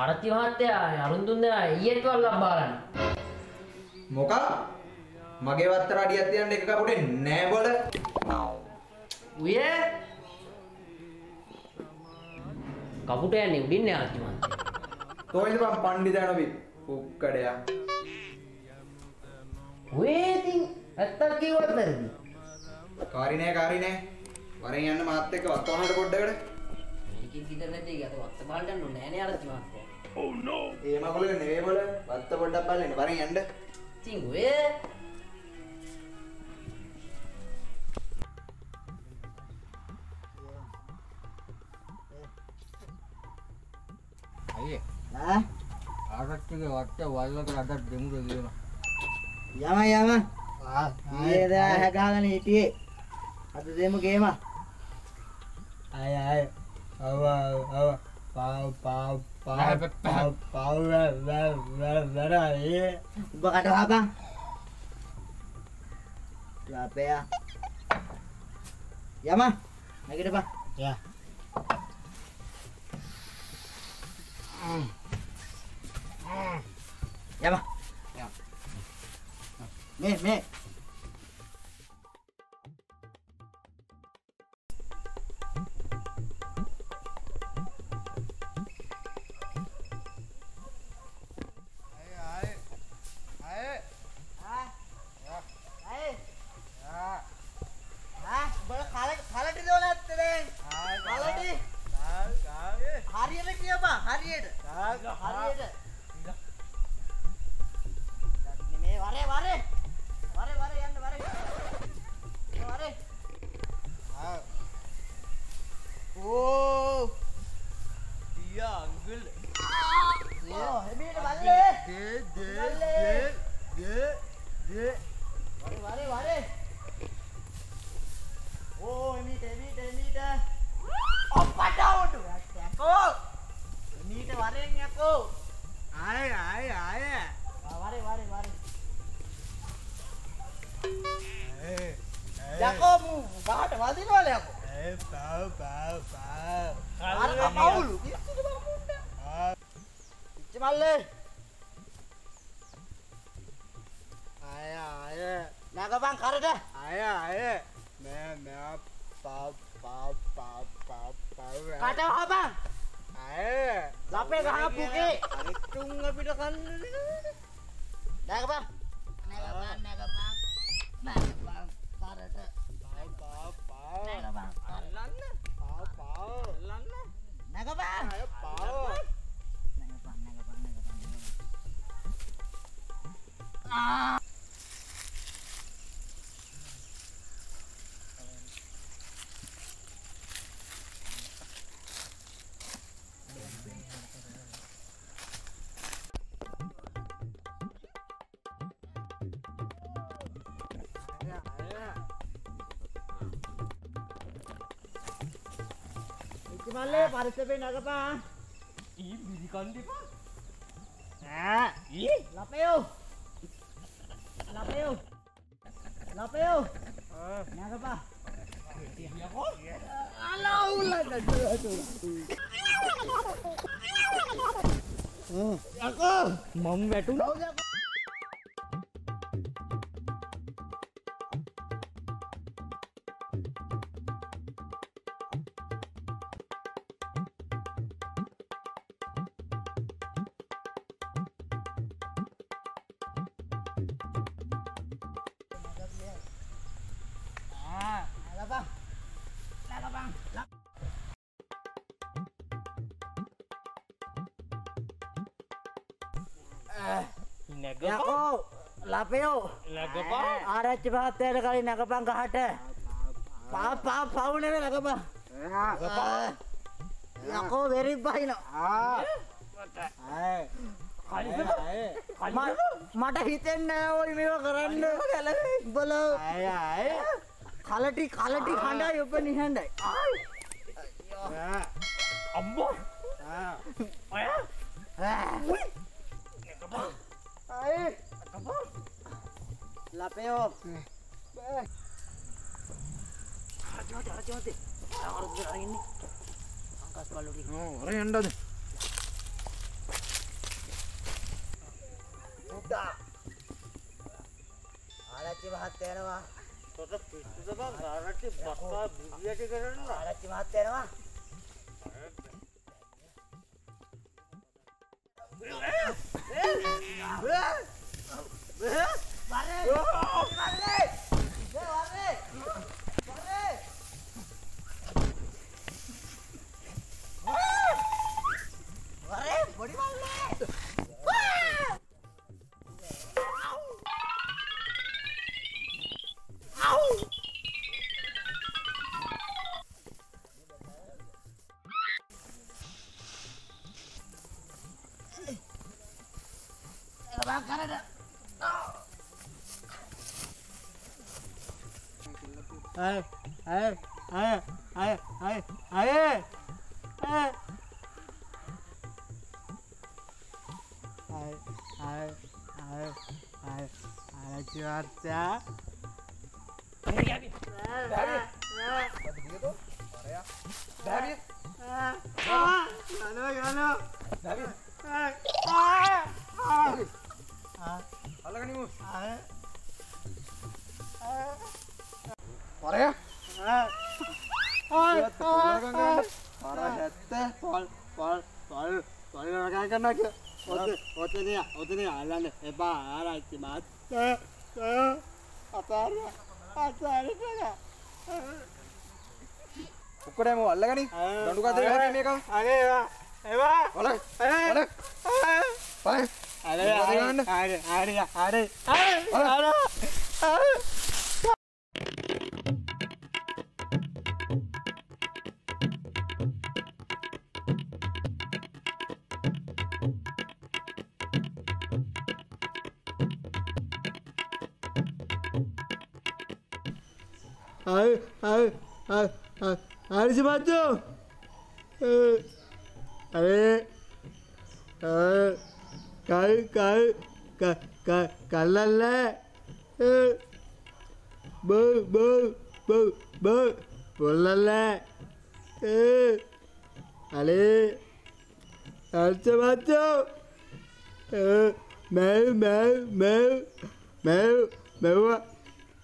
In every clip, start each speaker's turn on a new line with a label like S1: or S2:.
S1: ආරච්චි මහත්තයා අරුන් දුන්නා ඊයේත් වල්ලා බාරන්න.
S2: මොකක් මගේ වත්තර අඩියක් තියන්න එක කපුටේ නෑ බොල
S1: උයේ කපුට යන්නේ උඩින් නේ ආරච්චි මහත්තයා.
S2: තෝයිද බං පණ්ඩිතයා නොබි පුක්කඩයා
S1: උයේ ඉතින් ඇත්තක් කිව්වත් වැරදි.
S2: කාරිනෑ කාරිනෑ වරෙන් යන්න මාත් එක්ක වත්තවහනට පොඩ්ඩකට
S1: මේකෙන් කිදර නැති එක අත වත්ත බලන්න ඕනේ නෑනේ ආරච්චි මහත්තයා.
S2: ඒ මගුල නෙවෙයි බොල වත්ත පොඩ්ඩක් බලන්න. වරෙන් යන්න.
S1: ඉතින් උයේ
S3: අයියේ.
S4: ඈ
S3: ආරක්ෂකගේ වට්ට වල්ලකට අදක් දෙමුද කියලා.
S4: යම යම. ඊයේ දා හැගාගෙන හිටියේ. අද දෙමු ගේම.
S3: අය අය අව අව පාව පාව පාව පාව පාව වැ වැ වැ අයියේ
S4: උඹ කට වහපන් ලාපයා යම නැගිටපන්
S3: යා
S4: යම මේ නගපන් කරට.
S3: අය අය. මෑ මෑ පාව පාව පාව පාව පාව.
S4: කට වහපන්
S3: අය.
S4: ලපේ ගහ පුකේ.
S3: අනිත්තුන් අපිට කන්න.
S4: නගපන්. නගපන් නගපන්. නගපන් කරට.
S3: පාව පාව පාව.
S4: නගපන්
S3: අල්ලන්න. පාව පාව. අල්ලන්න.
S4: නගපන්.
S3: අය පාව.
S4: නගපන් නගපන් නගපන්. ආ 그만래
S3: 바르세베
S4: 나가봐. 이
S3: 무지건데 봐.
S4: 아, 이? 라페오. 라페오. 라페오. 어, 나가봐. 야고? 알아 올라 나
S3: 들어 줘. 어, 야고.
S1: 몸 배투.
S4: යකෝ ලපයෝ
S3: ලගපා
S4: ආරච්චි මහත්තයාට කලින් නගපන් ගහට. පා පා පව් නෙවෙයි නගපන්. යකෝ වෙරි බහින මට හිතෙන්නේ නෑ ඔය මේව කරන්න. බල කලටි කලටි හඬයි ඔබ නිහඬයි.
S3: අම්බෝ
S4: ලපයෝ අරචනත අරචනත අරද අරන්නේ අංකස් බල්ලුටි
S3: ඕ අර යන්නද පුතා
S4: ආරච්චි මහත්තයා එනවා
S3: තොට පිස්සුද බං ආරච්චි බක්කා බුදියට කරනවා
S4: ආරච්චි මහත්තයා එනවා
S3: got it. Hey, hey, hey, hey, hey, hey, hey. David. കാണൂ പറയാ ഒത്തിരിയാ ഒത്തിരിയാ അല്ലാണ്ട് എപ്പാ ആരാഴ്ച മാറ്റ ఒక్కడేమో అల్లగని రెండు కాదు అరే ആരിച്ചു മാറ്റോ അതെ ആ कल कल कल कल बोल बोल बोल बोल बोल अरे अच्छा बच्चों मैं मैं मैं मैं मैं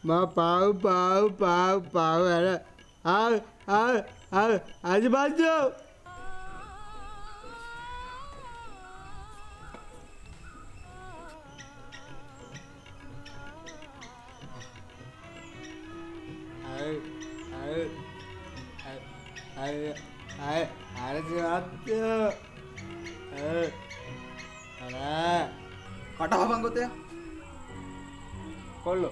S3: माँ पाओ पाओ पाओ पाओ अरे आ आ आ आज
S2: बच्चों කටහබංගොතය කොල්ලො.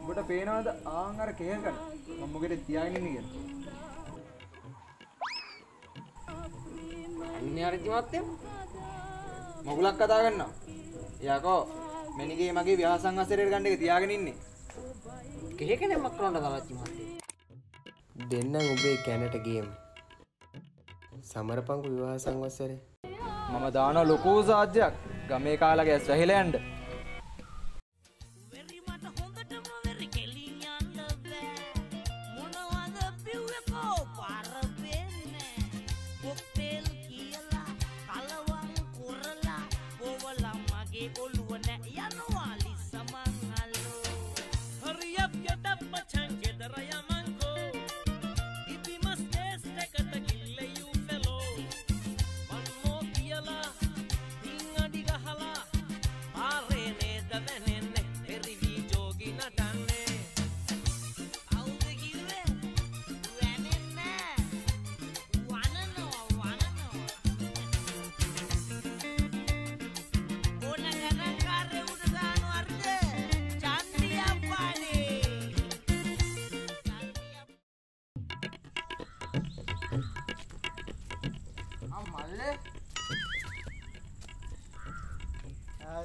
S2: ඔබට පේනවද ආංගර කේකන මම්මගෙට තියාගෙන කිය
S1: අන්න අරිතිමත්ය
S2: මොගුලක් කතා ගන්න යකෝ මෙනිගේ මගේ ව්‍යාසං අසරයට ගණ්ඩ එක තියාගෙන ඉන්නේ.
S1: කෙහෙකෙන මක්රොන්ට දරච්චිමත්තේ
S5: දෙන්න ඔබේ කැනට ගේම. සමරපංකු විවාහ සංවත්සරේ
S2: මම දාන ලොකු සාජ්‍යයක් ගමේ කාලගේ ඇස් වැහිලා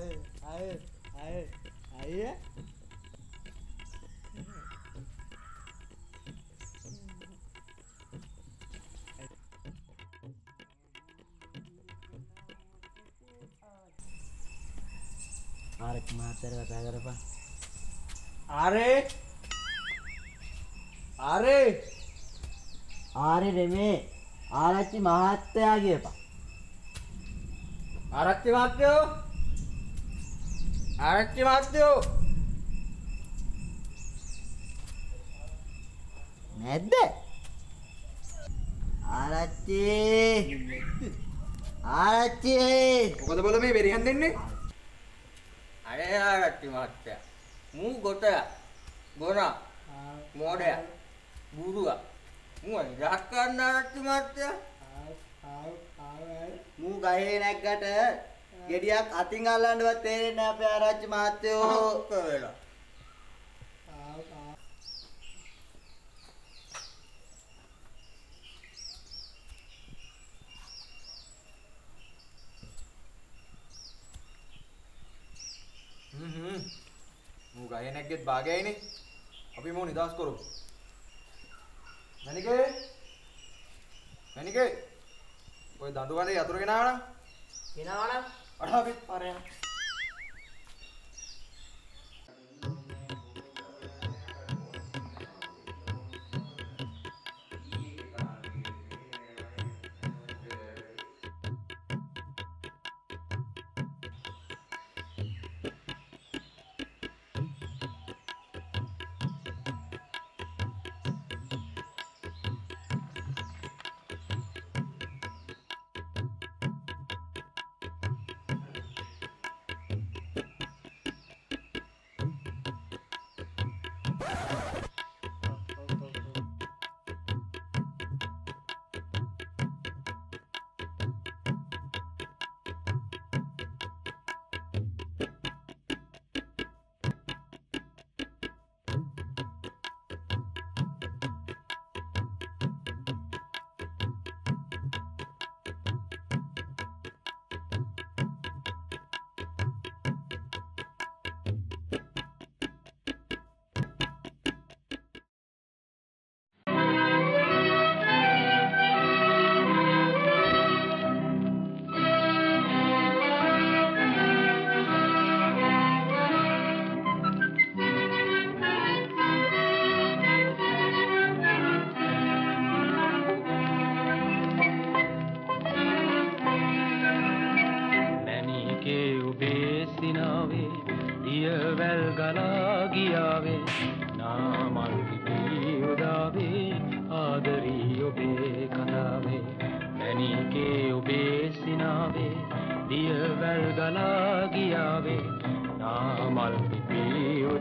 S6: आए आए आए आइए अरे मातर बता कर अरे अरे अरे रेमे आरची महात्या
S3: आगे पा आरची महात्या?
S1: ආරච්චි
S4: මහත්තයෝ නැද්ද? ආරච්චි ආරච්චි
S2: මොකද බල මේ බෙරිහන් දෙන්නේ
S1: අරේ ආරච්චි මහත්තයා මූ ගොටය. ගොනා. මෝඩය. බුරුවා. මූ රහත් කරන්න ආරච්චි මහත්තයා
S4: මූ ගහේ නැග්ගට ගෙඩියක් අතින් අල්ලන්නවත් තේරෙන්නේ නැහැ අපේ ආරච්චි මහත්තයෝ.
S1: ඔක්ක වෙලා.
S2: හ්ම් හ්ම්. මූ ගහේ නැග්ගෙත් භාගයයිනේ. අපි මෝ නිදාස් කරමු. මණිකේ. මණිකේ. ඔය දඬු කඩේ යතුරු ගෙනාවා නම්
S1: එනවනම්
S2: අර අපි පාර යන.
S7: මැණිකේ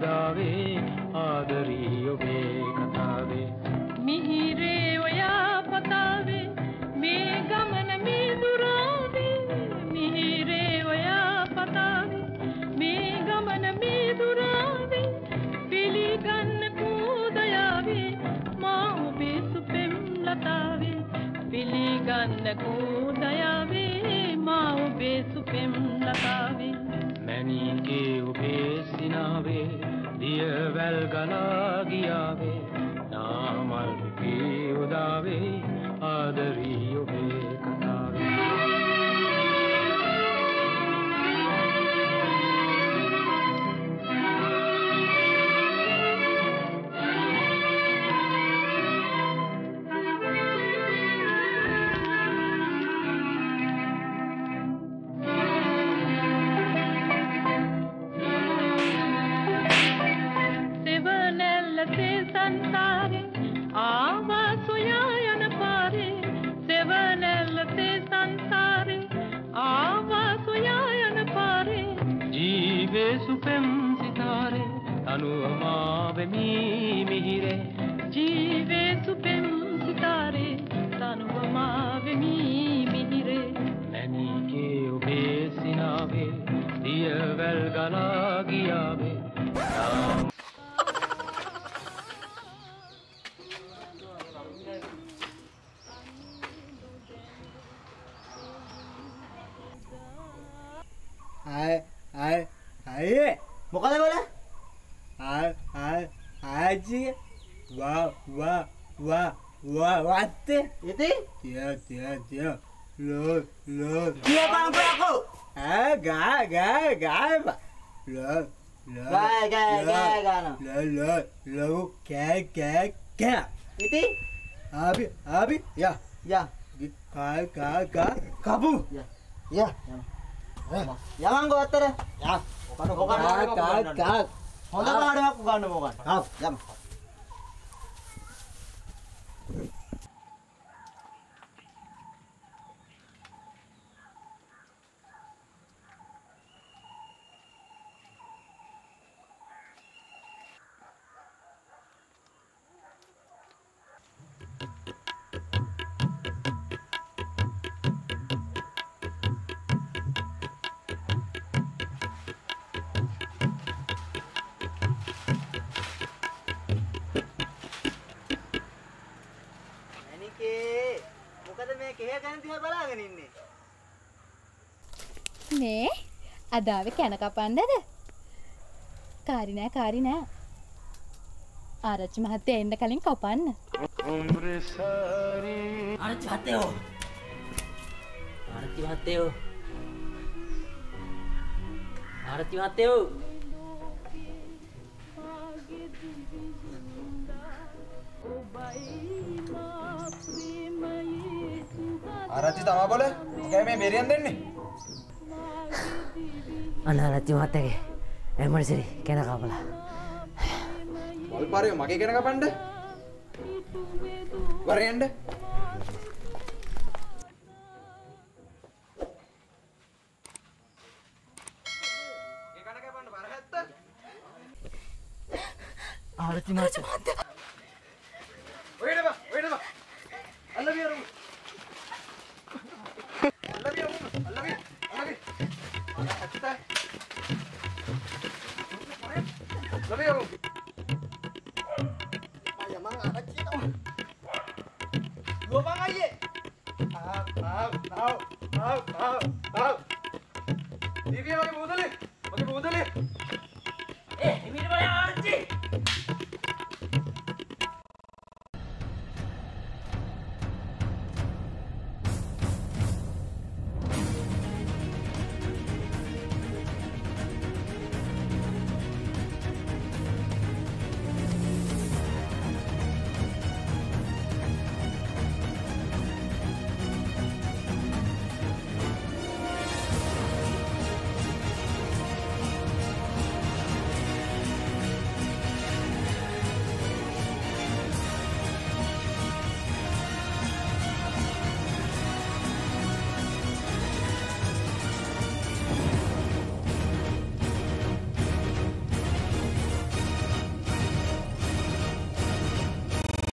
S7: පිපී උදාවේ ගලා ගියාවේ Namal පිපී උදාවේ ආදරී
S8: I I I mau
S7: kata bola? I I aji wa wa
S3: wa wa wate
S4: itu? Dia
S3: dia dia lo lo dia bang aku ah
S4: ga
S3: ga ga ba. Lo lo
S4: ga ga
S3: ga ga lo lo lo ga ga
S4: ga itu? Abi abi
S3: ya. Ya. Ga ga ga kabu
S4: ya.
S3: Ya, ya. යා
S4: ඔකට
S3: කා කා කා
S4: හොඳ පාඩමක් උගන්න මොකක්ද
S3: ආ
S4: යම කෙහ ගැන දිහා බලාගෙන ඉන්නේ
S8: මේ අදාවේ කැන කපන්නද? කාරි නෑ කාරි නෑ. ආරච්චි මහත්තයා එන්න කලින් කපන්න.
S1: ආරච්චි මහත්තයෝ ආරච්චි මහත්තයෝ ආරච්චි මහත්තයෝ
S2: ආරච්චි තමා බොල මොකයි මේ බෙරියන් දෙන්නේ.
S1: අන්න ආරච්චි මහත්තයගේ එමර්සිරි කැන කපලා.
S2: වල්පාරය මගේ කෙන කපන්ඩ? වරයන්ඩ?
S1: ආරච්චි මහත්තයෝ
S2: Açıkta.